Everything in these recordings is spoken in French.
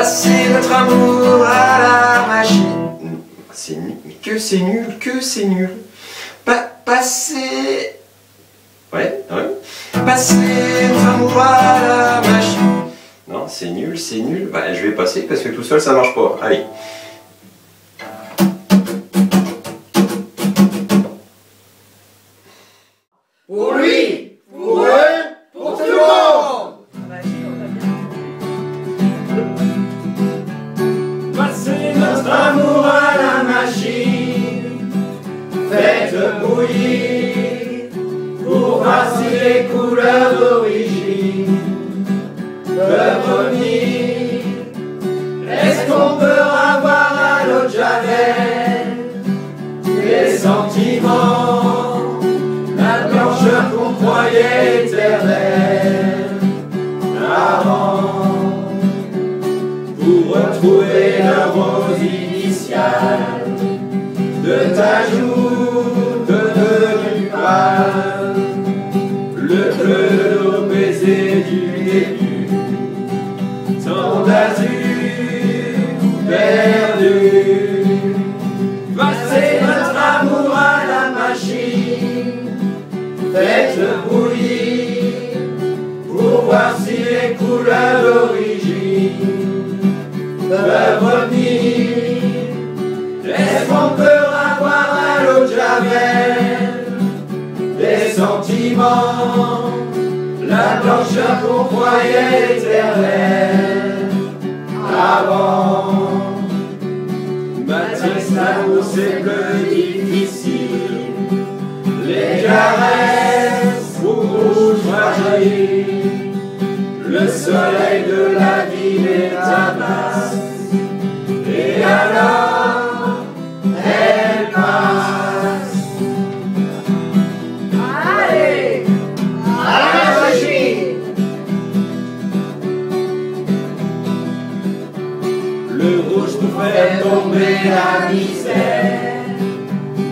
Passer notre amour à la machine. C'est nul, que c'est nul, que c'est nul. Pa passer. Ouais, ouais. Passer notre amour à la machine. Non, c'est nul, c'est nul. Bah, je vais passer parce que tout seul ça marche pas. Allez. Est-ce qu'on peut avoir à de Javel? Des sentiments, la blancheur qu'on croyait éternelle. Avant pour retrouver le rose initial de ta joue devenue pâle, le bleu début, tant perdu. Passez notre amour à la machine, faites bouillir pour voir si les couleurs d'origine peuvent revenir. Qu'on croyait éternelle avant? Baptiste, l'amour c'est plus difficile. Les caresses au rouge fragile. Le soleil Le rouge nous fait tomber la misère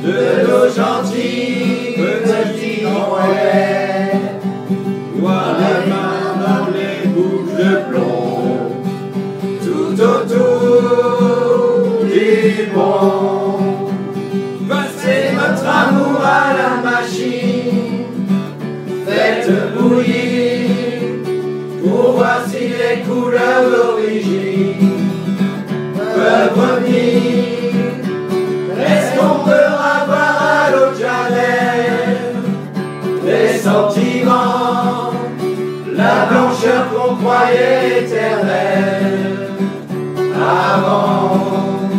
de nos gentils petits frères. Noir les mains dans les boucles de plomb, tout autour du pont. Passez votre amour à la machine, faites bouillir pour voir si les couleurs d'origine Est-ce qu'on peut avoir à l'eau de des sentiments, la blancheur qu'on croyait éternelle avant?